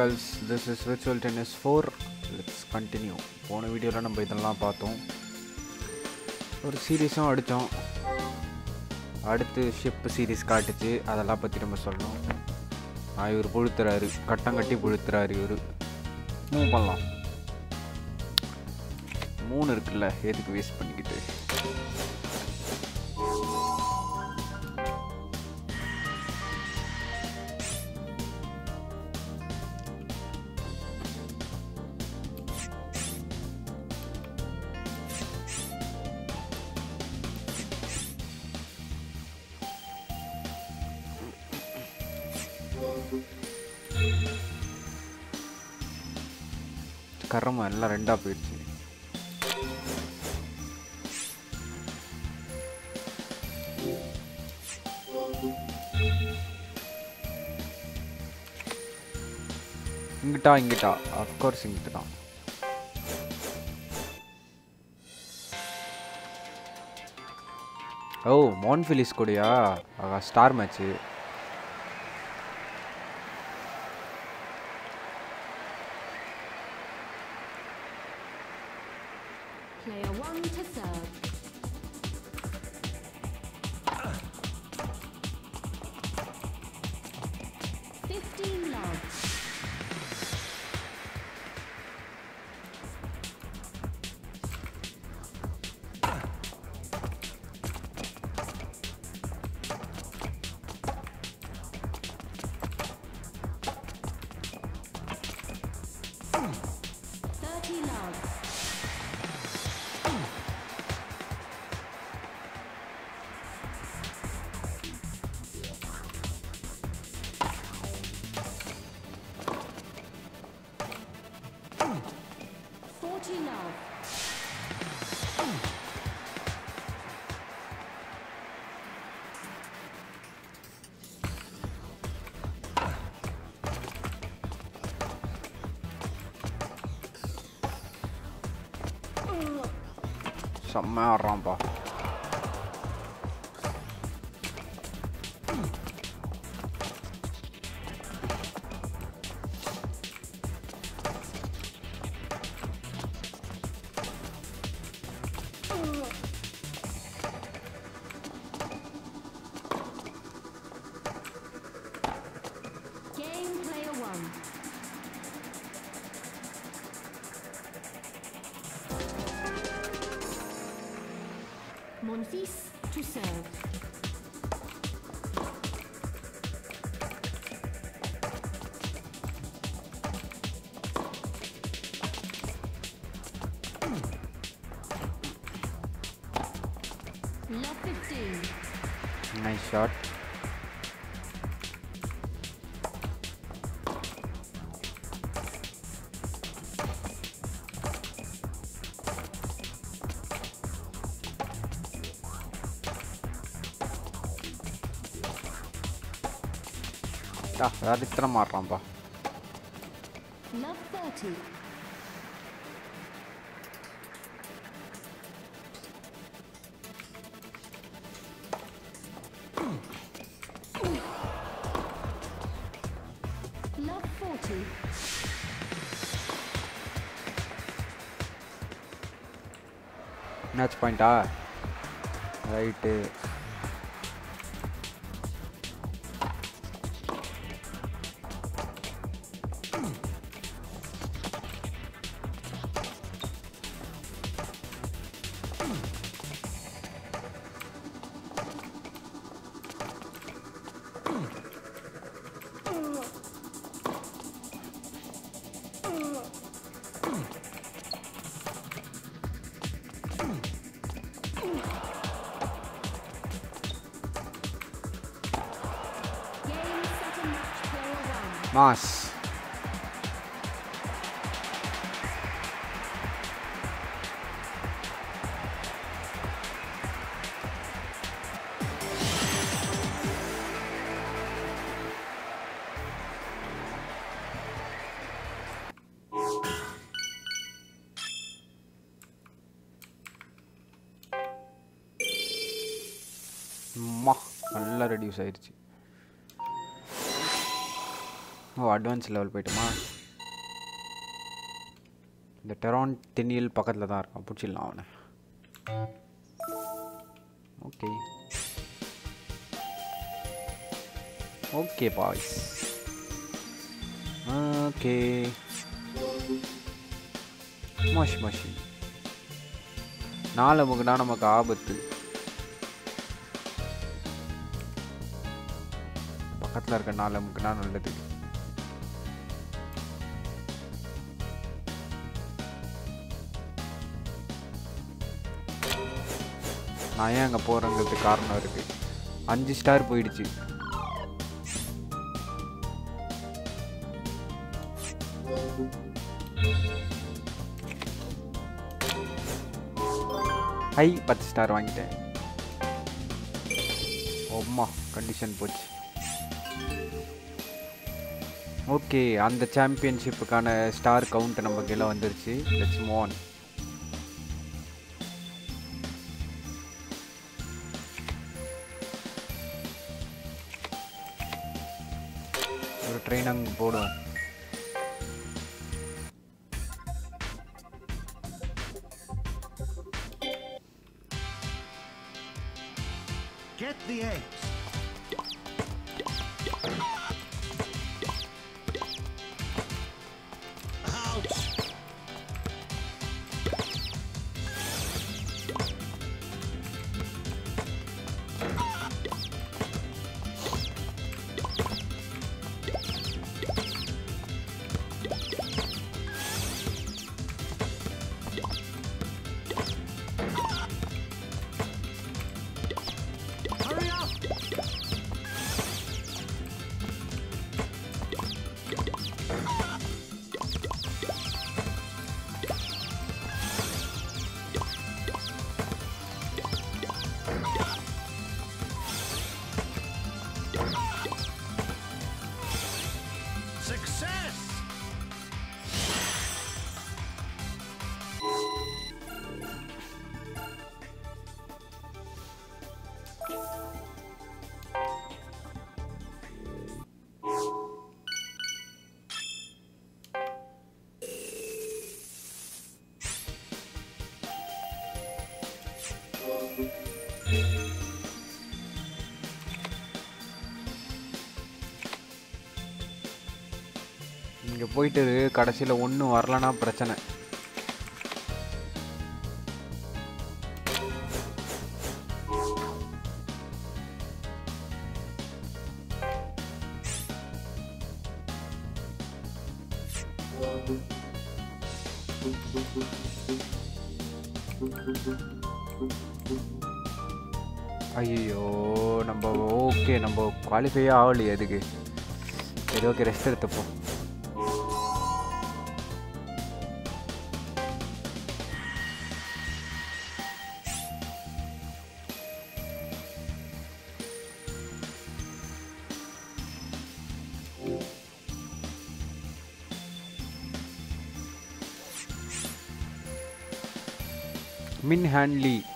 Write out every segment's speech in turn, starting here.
Gals this is virtual tennis four let's continue போன வீடியோவில் நம்ம இதெல்லாம் பார்த்தோம். ஒரு சீரீஸும் அடித்தோம். அடுத்து ஷிப் சீரீஸ் காட்டுச்சு. அதெல்லாம் பற்றி நம்ம சொல்லணும். நான் இவர் புழுத்துறாரு. கட்டம் கட்டி புழுத்துறாரு இவர். மூவ் பண்ணலாம். மூணு இருக்குல்ல. எதுக்கு வேஸ்ட் பண்ணிக்கிட்டு? கரமா எல்லாம் ரெண்டாக போயிடுச்சு. இங்கிட்டா இங்கிட்டா. அஃப்கோர்ஸ் இங்கிட்டு தான் ஓ மோன்ஃபிலிஸ் கூடயா? ஆகா star match Keynote. määränpä shot. Ah, that is the maramba. Love 30. Match பாயிண்ட்டா right one. Mass அம்மா நல்லா ரெடியூஸ் ஆயிடுச்சு ஓ அட்வான்ஸ் லெவல் போயிட்டுமா? இந்த டெரான் தென்னியல் பக்கத்தில் தான் இருக்கான். பிடிச்சிடலாம் அவனை. ஓகே ஓகே பாய்ஸ் ஓகே மஷி மஷி நாலு முகுனா நமக்கு ஆபத்து. பக்கத்தில் இருக்க நாலு முகுனா நல்லது. நான் ஏன் அங்கே போகிறேங்கிறது காரணம் இருக்குது அஞ்சு ஸ்டார் போயிடுச்சு. ஹை பத்து ஸ்டார் வாங்கிட்டேன். அம்மா கண்டிஷன் போச்சு. ஓகே அந்த சாம்பியன்ஷிப்புக்கான ஸ்டார் கவுண்ட் நம்ம கீழே வந்துருச்சு. லெட்ஸ் மோன் ஆன் ட்ரெயின் அங்கே போடும் இங்கே போயிட்டு கடைசியில் ஒன்றும் வரலன்னா பிரச்சனை. ஐயோ நம்ம ஓகே நம்ம குவாலிஃபையே ஆகலையே அதுக்கு. சரி ஓகே ரெஸ்ட் எடுத்துப்போம். Min Han Lee.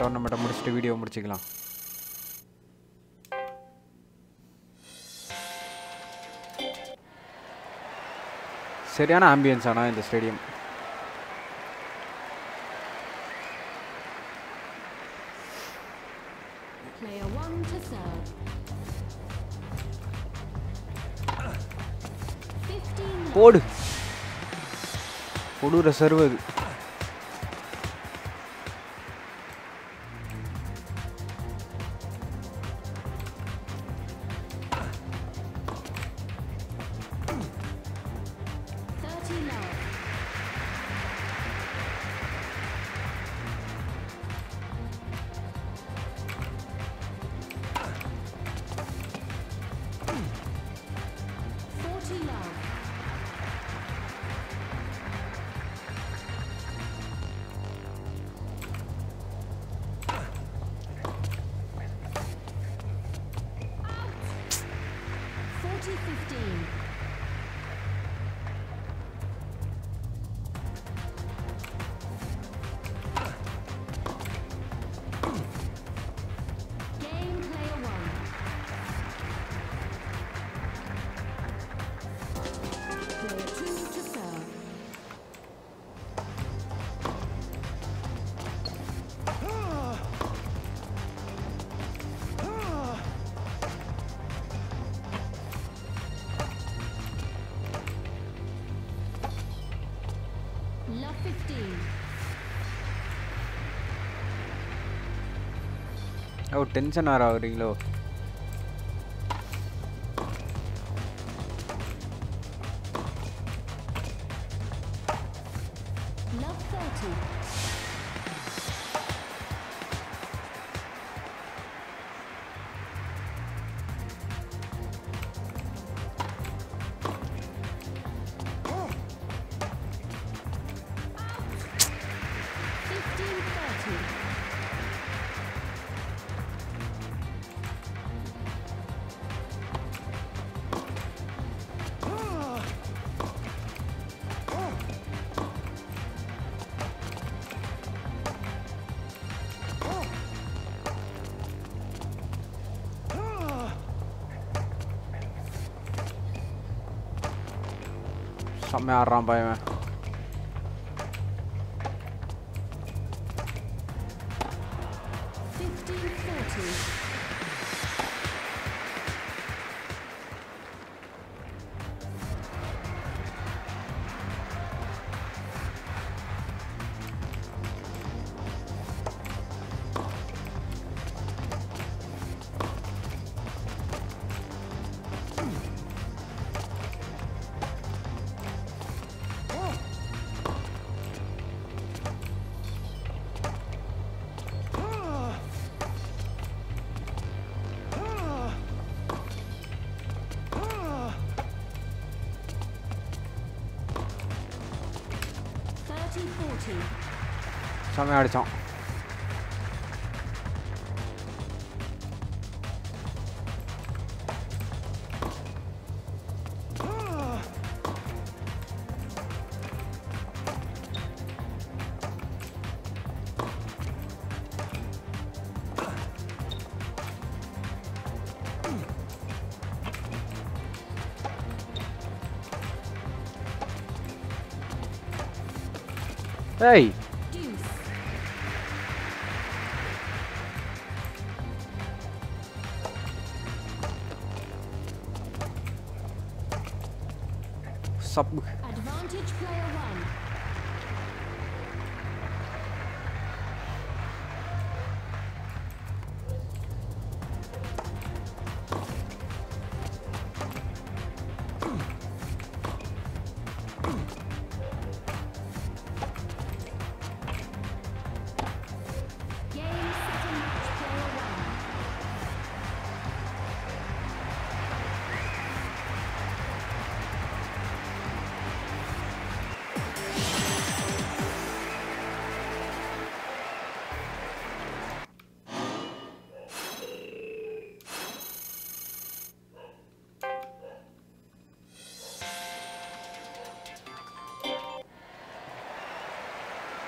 டோர்னமெண்ட்டை முடிச்சுட்டு வீடியோ முடிச்சுக்கலாம். சரியான ஆம்பியன்ஸ் ஆனால் இந்த stadium Player one to serve. 15 போடு. கொடூர சர்வ் 2015. 15. ஓ டென்ஷன் ஆற ஆகுறீங்களோ me agarran para irme. செம்மையா அடிச்சான் ஏய் sub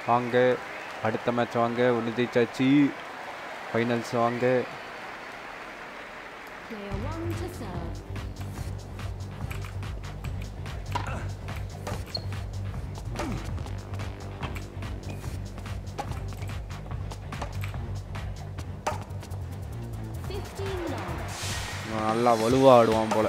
வாங்க. அடுத்த மேட்ச் வாங்க. ஒன்று ஜெயிச்சாச்சு. ஃபைனல்ஸ் வாங்க. நல்லா வலுவாக ஆடுவான் போல.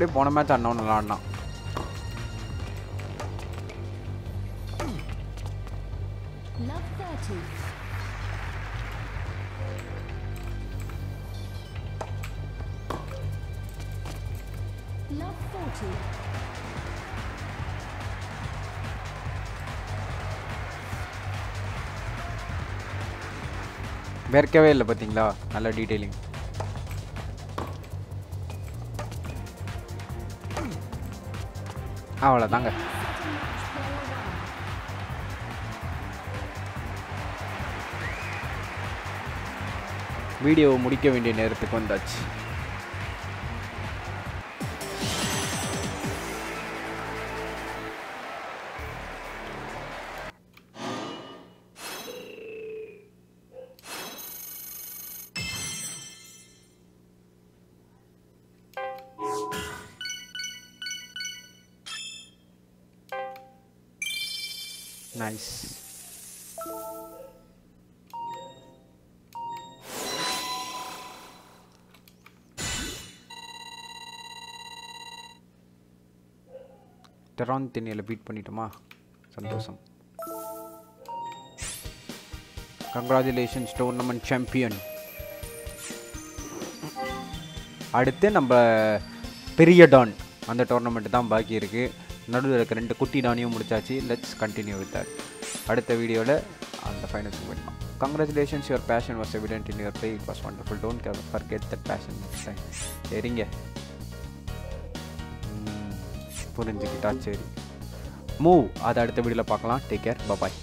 இவனோடய போன மேட்ச் அண்ணன் விளாடினான் வேர்க்கவே இல்லை பார்த்தீங்களா? நல்ல டீட்டெயிலிங் அவ்வளோதாங்க வீடியோவை முடிக்க வேண்டிய நேரத்துக்கு வந்தாச்சு. நைஸ் டெரான் திண்ணியில் பீட் பண்ணிட்டோமா? சந்தோஷம். கங்க்ராச்சுலேஷன்ஸ் டோர்னமெண்ட் சாம்பியன் அடுத்து நம்ம பெரிய டான் அந்த டோர்னமெண்ட் தான் பாக்கி இருக்குது நடுவில் இருக்க ரெண்டு குட்டி டானையும் முடிச்சாச்சு. லெட்ஸ் கண்டினியூ வித் தட் அடுத்த வீடியோவில் அந்த ஃபைனல்ஸ் பண்ணலாம் congratulations your passion was evident in your play it was wonderful don't forget that passion next time சரிங்க. புரிஞ்சுக்கிட்டா சரி. மூவ் அதை அடுத்த வீடியோவில் பார்க்கலாம். Take care bye bye